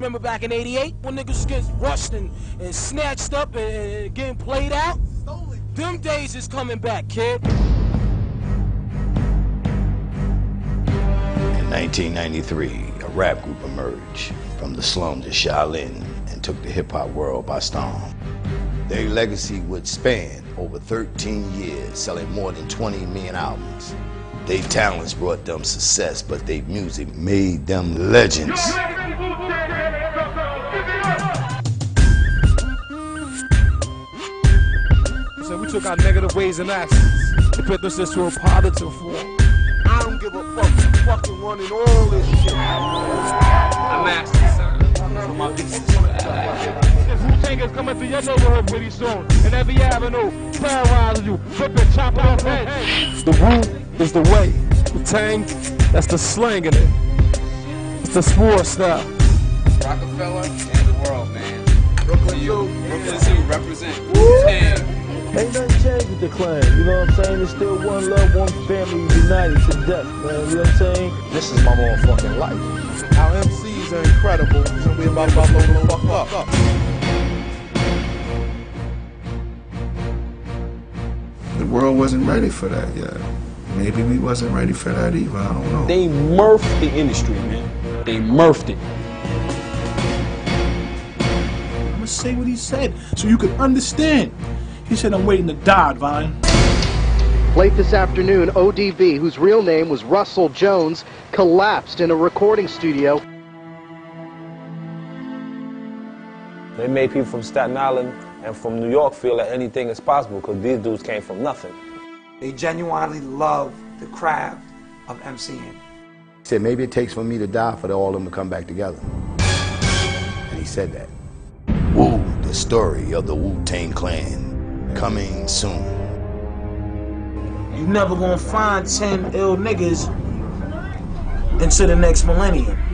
Remember back in 88 when niggas getting rushed and, and snatched up and, and getting played out? Them days is coming back, kid. In 1993, a rap group emerged from the slums of Shaolin and took the hip hop world by storm. Their legacy would span over 13 years, selling more than 20 million albums. Their talents brought them success, but their music made them legends. Took our negative ways and actions and put this into a positive form. I don't give a fuck. I'm fucking running all this shit. I'm asking, sir. So my business is This Wu-Tang is coming to your neighborhood pretty soon. And every avenue, terrorizing you, flipping, chopping off heads. The Wu is the way. The Tang, that's the slang in it. It's the sport style. Rockefeller and the world, man. Brooklyn you. Brooklyn Zoo, represent. Wu-Tang. Ain't nothing changed with the clan, you know what I'm saying? It's still one love, one family, united to death, man, you know what I'm saying? This is my motherfucking life. Our MCs are incredible, so we about about blow the fuck up. The world wasn't ready for that yet. Maybe we wasn't ready for that either. I don't know. They murphed the industry, man. They murphed it. I'm gonna say what he said so you can understand. He said, I'm waiting to die, Vine. Late this afternoon, ODB, whose real name was Russell Jones, collapsed in a recording studio. They made people from Staten Island and from New York feel that anything is possible because these dudes came from nothing. They genuinely love the craft of MCing. He said, maybe it takes for me to die for all of them to come back together. And he said that. Wu, the story of the Wu-Tang Clan, coming soon. You never gonna find 10 ill niggas into the next millennium.